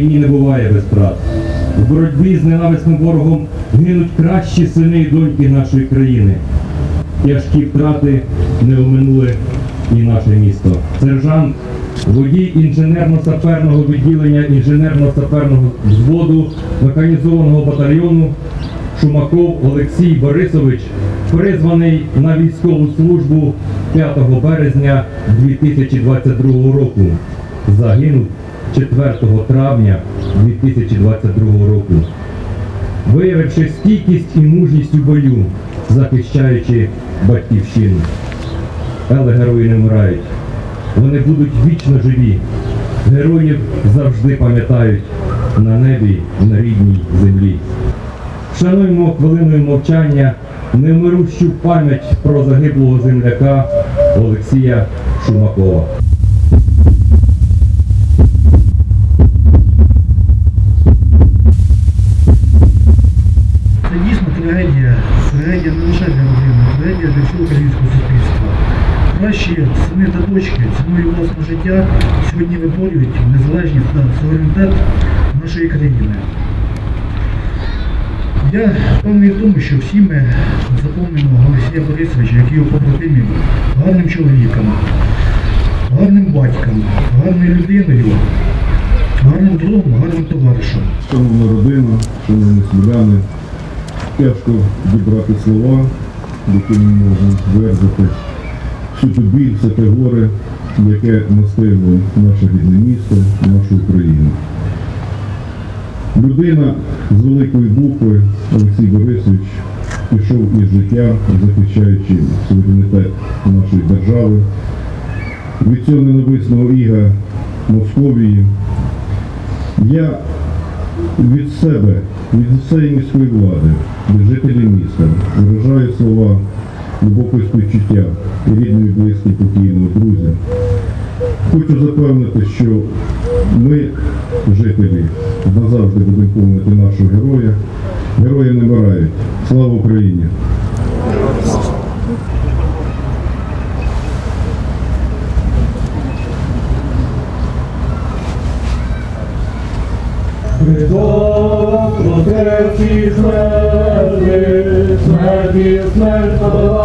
війні не буває без втрат. У боротьбі з ненависним ворогом гинуть кращі сини і доньки нашої країни. Тяжкі втрати не оминули і наше місто. Сержант, водій інженерно-саперного відділення інженерно-саперного взводу механізованого батальйону Шумаков Олексій Борисович, призваний на військову службу 5 березня 2022 року. Загинув 4 травня 2022 року виявивши стійкість і мужність у бою, захищаючи батьківщину. Але герої не вмирають. Вони будуть вічно живі. Героїв завжди пам'ятають на небі, на рідній землі. Шануємо хвилиною мовчання невмирущу пам'ять про загиблого земляка Олексія Шумакова. Кращі сини та дочки ціною власного життя сьогодні виборюють незалежність та суверенітет нашої країни. Я впевнений в тому, що всі ми запомнимо Олексія Борисовича, як його побратимів, гарним чоловіком, гарним батьком, гарною людиною, гарним другом, гарним товаришем. Шановна родина, шановні сміляни, тяжко дібрати слова, якими можна виразити всю ту біль, все те горе, яке настигло наше рідне місто, нашу Україну. Людина з великої букви Олексій Борисович пішов із життя, захищаючи суверенітет нашої держави. Від цього ненависного іга Московії я від себе, від всієї міської влади, від жителів міста виражаю слова глибокого співчуття і рідної близької покійного друзя. Хочу запевнити, що ми, жителі, назавжди будемо помнити нашого героя. Герої не вмирають. Слава Україні! Христос воскресій смерти, смерті смерть подоланий,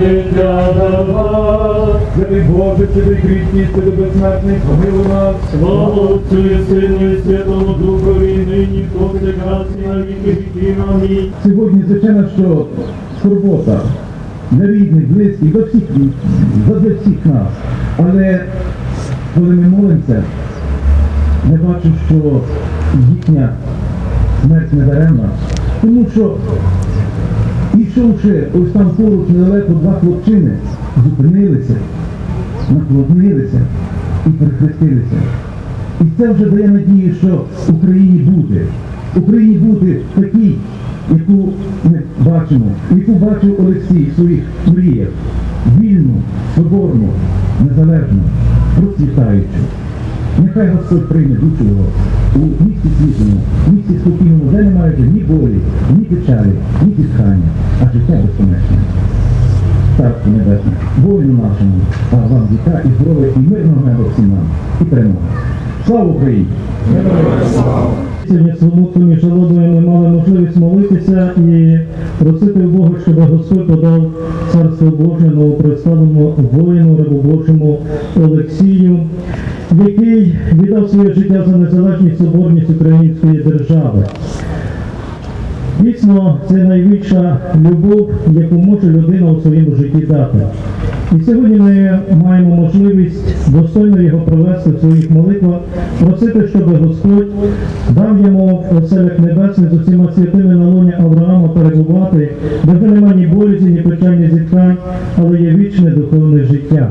життя дала. Святий Боже, святий кріпкий, святий безсмертний, помилуй нас. Слава Отцю і Сину і Святому Духові, нині повсякчас і на віки віків. Амінь. Сьогодні, звичайно, що скорбота для рідних, близьких, до всіх, для всіх нас. Але коли ми молимося, я бачу, що їхня смерть не даремна. Тому що, йшовши ось там поруч недалеко два хлопчини, зупинилися, наклонилися і перехрестилися. І це вже дає надію, що Україні буде. Україні буде такій, яку ми бачимо, яку бачив Олексій в своїх мріях. Вільну, соборну, незалежну, процвітаючу. Нехай Господь прийме душу його у місті в місті спокійному, де немає ні болі, ні печалі, ні зітхання, а життя безконечне. Царство Небесне, воїну нашому, а вам віка і здоров'я і мирного неба всім нам, і перемоги. Слава Україні! Сьогодні в своєму сумі ми мали можливість молитися і просити Бога, щоб Господь подав царство Боже новоприставленому воїну рабобожому Олексію, який віддав своє життя за незалежність соборність української держави. Дійсно, це найбільша любов, яку може людина у своєму житті дати. І сьогодні ми маємо можливість достойно його провести в своїх молитвах, просити, щоб Господь дав йому в оселях небесних з усіма святими на луні Авраама перебувати, де вже немає ні болізі, ні печаль, ні зіткань, але є вічне духовне життя.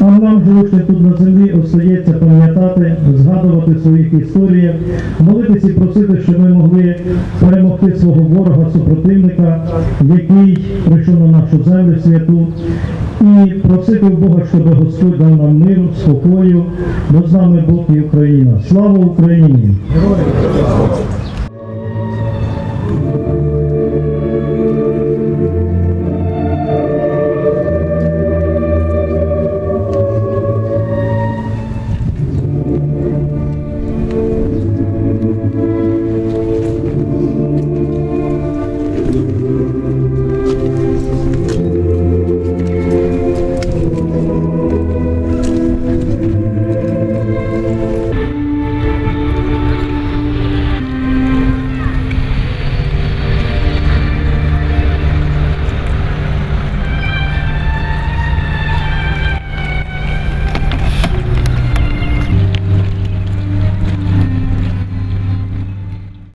А нам, живучи тут на землі, остається пам'ятати, згадувати своїх історіях, молитися і просити, щоб ми могли перемогти свого ворога, супротивника, який прийшов на нашу землю святу, і просити Бога, щоб Господь дав нам миру, спокою, бо з нами Бог і Україна. Слава Україні!